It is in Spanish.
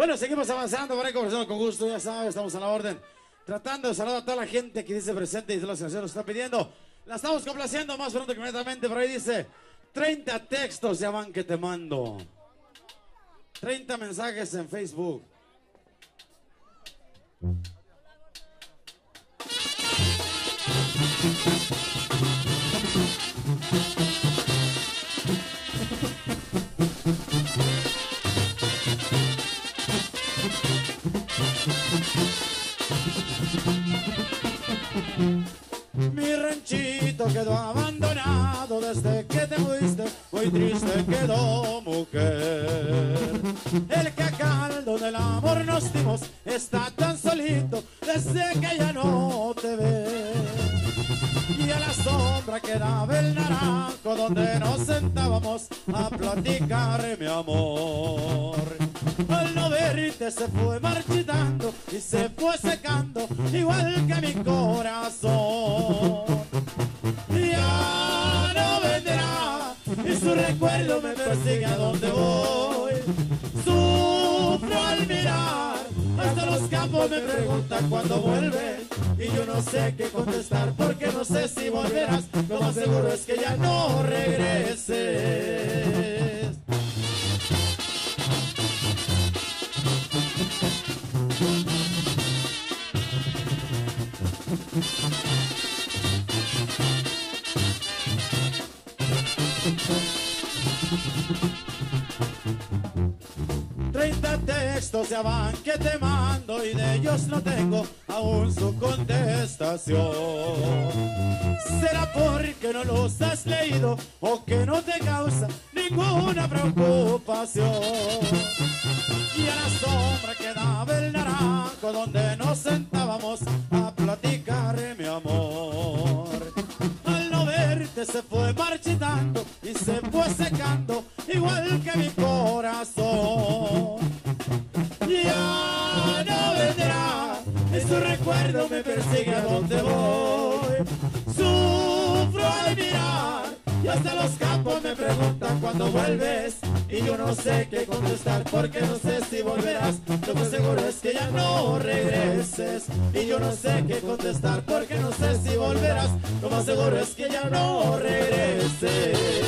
Bueno, seguimos avanzando, por ahí conversando con gusto, ya sabes, estamos a la orden. Tratando de saludar a toda la gente que dice presente y de los que nos está pidiendo. La estamos complaciendo más pronto que inmediatamente, por ahí dice 30 textos ya van que te mando. 30 mensajes en Facebook. Mi ranchito quedó abandonado desde que te fuiste, muy triste quedó mujer. El cacal donde el amor nos dimos está tan solito desde que ya no te ve. Quedaba el naranjo donde nos sentábamos a platicar, mi amor. Al no verte se fue marchitando y se fue secando, igual que mi corazón. Ya no vendrá y su recuerdo me persigue a donde voy. Sufro al mirar hasta campos me preguntan cuándo vuelve y yo no sé qué contestar porque no sé si volverás. Lo más seguro es que ya no regreses. Textos ya van que te mando y de ellos no tengo aún su contestación. ¿Será porque no los has leído o que no te causa ninguna preocupación? Y a la sombra quedaba el naranjo donde nos sentábamos a platicar, mi amor. Al no verte se fue marchitando y se fue secando, igual que mi corazón. Su recuerdo me persigue a donde voy. Sufro al mirar, y hasta los campos me preguntan cuándo vuelves. Y yo no sé qué contestar porque no sé si volverás. Lo que seguro es que ya no regreses. Y yo no sé qué contestar porque no sé si volverás. Lo más seguro es que ya no regreses.